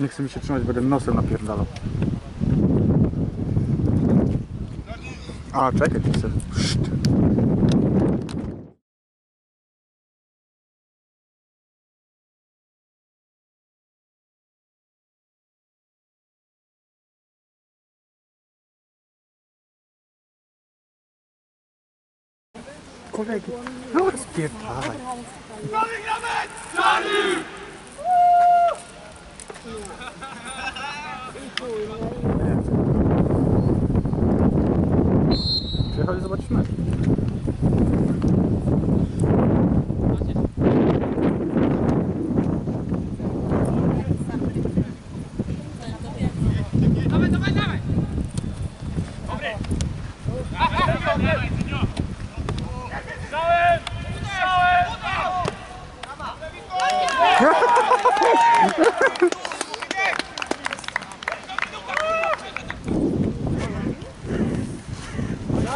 Nie chce mi się trzymać, będę nosem napierdalał. A, czekaj, chcę. Szt. Kolegi, no spierdalaj. Przyjechali zobaczyć mecz.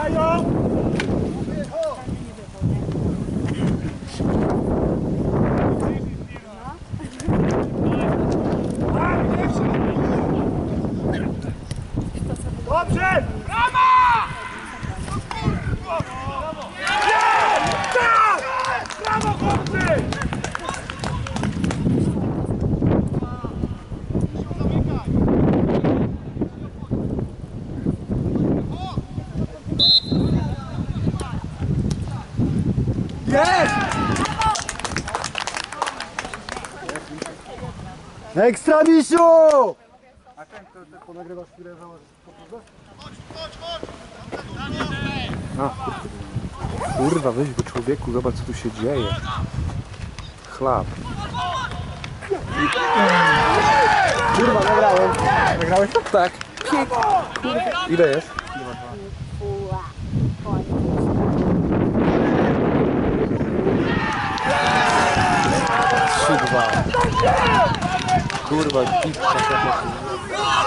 Mają! Dobrze! Brawo! Ekstra misiu! A ten, to, to ponagrywasz chwilę założyć A, kurwa. Kurwa, weź go człowieku, zobacz co tu się dzieje. Chlap. Kurwa, nagrałem. Nagrałeś to? Tak. Kurwa. Ile jest? Trzy, dwa. lesugva. Kurva, hogy picseket